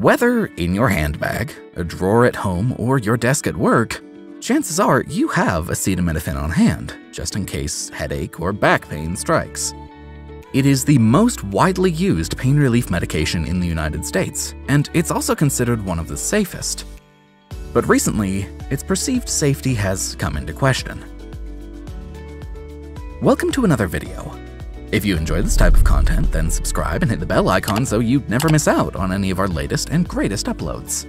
Whether in your handbag, a drawer at home, or your desk at work, chances are you have acetaminophen on hand, just in case headache or back pain strikes. It is the most widely used pain relief medication in the United States, and it's also considered one of the safest. But recently, its perceived safety has come into question. Welcome to another video. If you enjoy this type of content, then subscribe and hit the bell icon so you never miss out on any of our latest and greatest uploads.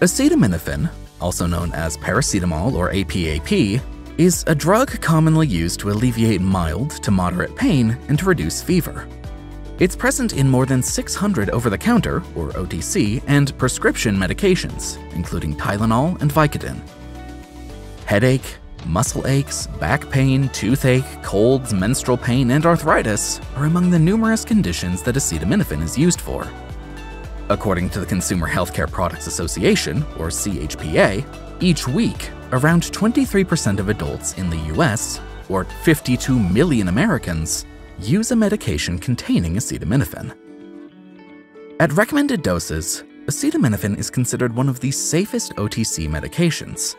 Acetaminophen, also known as paracetamol or APAP, is a drug commonly used to alleviate mild to moderate pain and to reduce fever. It's present in more than 600 over-the-counter, or OTC, and prescription medications, including Tylenol and Vicodin. Headache, muscle aches, back pain, toothache, colds, menstrual pain, and arthritis are among the numerous conditions that acetaminophen is used for. According to the Consumer Healthcare Products Association, or CHPA, each week, around 23% of adults in the US, or 52 million Americans, use a medication containing acetaminophen. At recommended doses, acetaminophen is considered one of the safest OTC medications,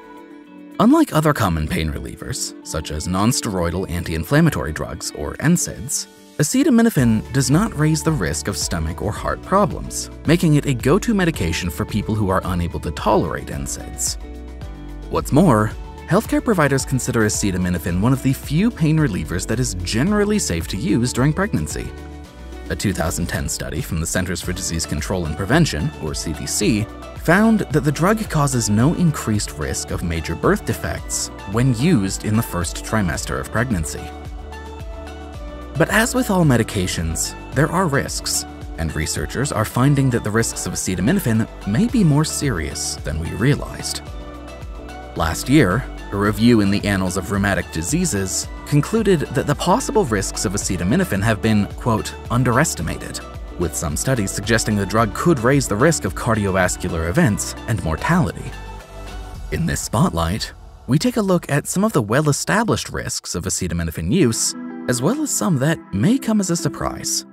Unlike other common pain relievers, such as nonsteroidal anti-inflammatory drugs or NSAIDs, acetaminophen does not raise the risk of stomach or heart problems, making it a go-to medication for people who are unable to tolerate NSAIDs. What's more, healthcare providers consider acetaminophen one of the few pain relievers that is generally safe to use during pregnancy, a 2010 study from the Centers for Disease Control and Prevention, or CDC, found that the drug causes no increased risk of major birth defects when used in the first trimester of pregnancy. But as with all medications, there are risks, and researchers are finding that the risks of acetaminophen may be more serious than we realized. Last year, a review in the Annals of Rheumatic Diseases concluded that the possible risks of acetaminophen have been, quote, underestimated, with some studies suggesting the drug could raise the risk of cardiovascular events and mortality. In this spotlight, we take a look at some of the well-established risks of acetaminophen use, as well as some that may come as a surprise.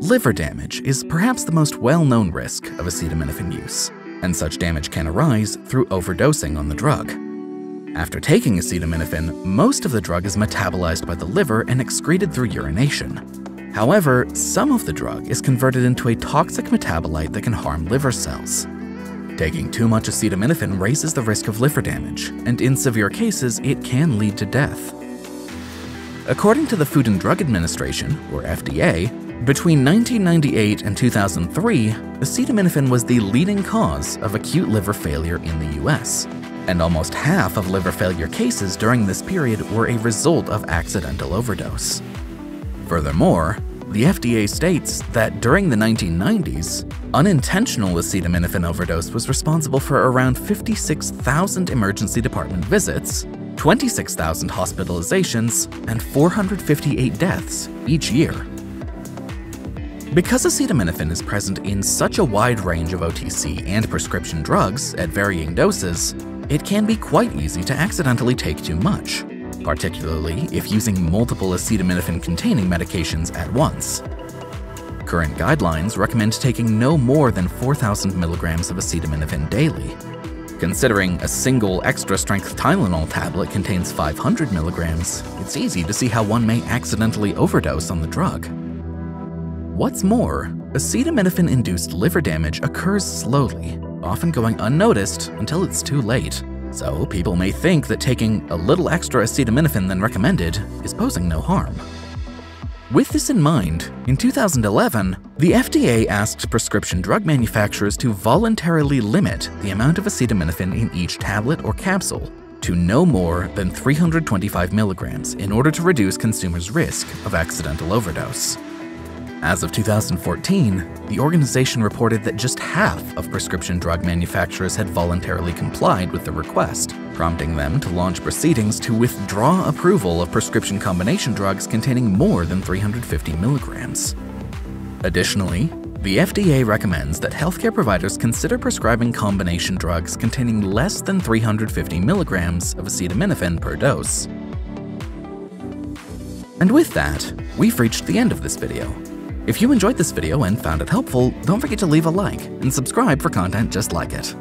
Liver damage is perhaps the most well-known risk of acetaminophen use and such damage can arise through overdosing on the drug. After taking acetaminophen, most of the drug is metabolized by the liver and excreted through urination. However, some of the drug is converted into a toxic metabolite that can harm liver cells. Taking too much acetaminophen raises the risk of liver damage, and in severe cases, it can lead to death. According to the Food and Drug Administration, or FDA, between 1998 and 2003, acetaminophen was the leading cause of acute liver failure in the US, and almost half of liver failure cases during this period were a result of accidental overdose. Furthermore, the FDA states that during the 1990s, unintentional acetaminophen overdose was responsible for around 56,000 emergency department visits, 26,000 hospitalizations, and 458 deaths each year. Because acetaminophen is present in such a wide range of OTC and prescription drugs at varying doses, it can be quite easy to accidentally take too much, particularly if using multiple acetaminophen-containing medications at once. Current guidelines recommend taking no more than 4,000 milligrams of acetaminophen daily. Considering a single extra-strength Tylenol tablet contains 500 milligrams, it's easy to see how one may accidentally overdose on the drug. What's more, acetaminophen-induced liver damage occurs slowly, often going unnoticed until it's too late. So people may think that taking a little extra acetaminophen than recommended is posing no harm. With this in mind, in 2011, the FDA asked prescription drug manufacturers to voluntarily limit the amount of acetaminophen in each tablet or capsule to no more than 325 milligrams in order to reduce consumers' risk of accidental overdose. As of 2014, the organization reported that just half of prescription drug manufacturers had voluntarily complied with the request, prompting them to launch proceedings to withdraw approval of prescription combination drugs containing more than 350 milligrams. Additionally, the FDA recommends that healthcare providers consider prescribing combination drugs containing less than 350 milligrams of acetaminophen per dose. And with that, we've reached the end of this video. If you enjoyed this video and found it helpful, don't forget to leave a like and subscribe for content just like it.